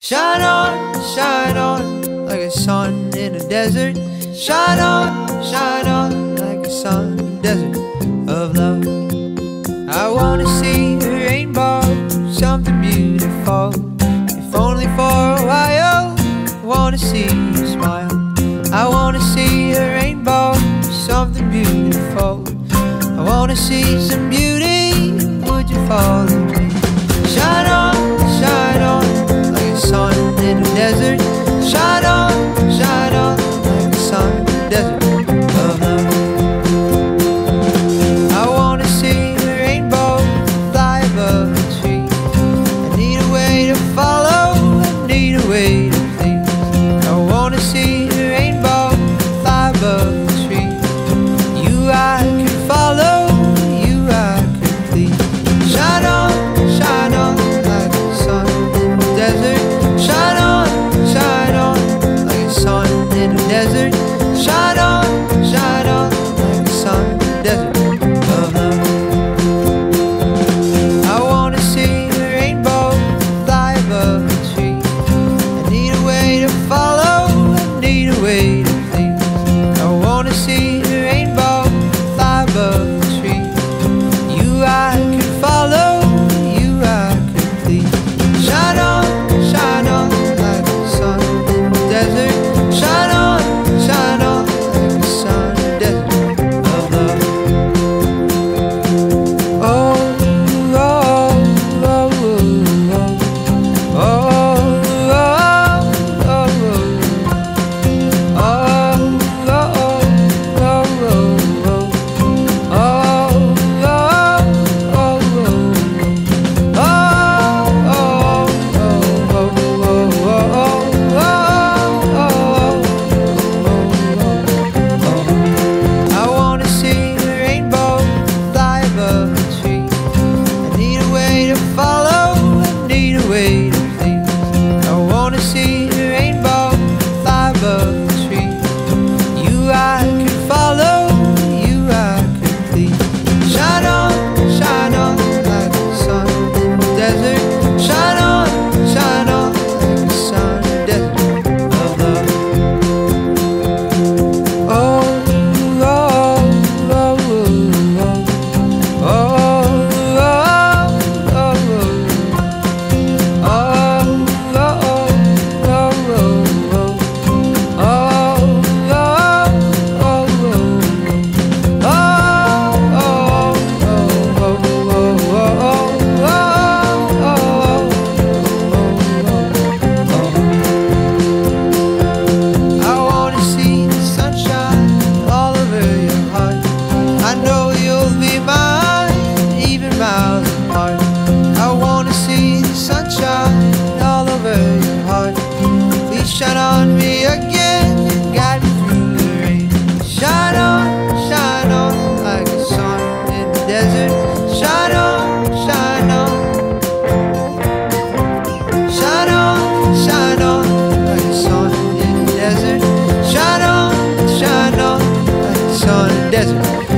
Shine on, shine on, like a sun in a desert. Shine on, shine on, like a sun desert of love. I wanna see a rainbow, something beautiful. If only for a while, I wanna see you smile. I wanna see a rainbow, something beautiful. I wanna see some beauty. desert. know you'll be mine, even miles apart. I wanna see the sunshine all over your heart. Please shine on me again, guide me through the rain. Shine on, shine on, like the sun in the desert. Shine on, shine on. Shine on, shine on, like the sun in the desert. Shine on, shine on, like the sun in the desert.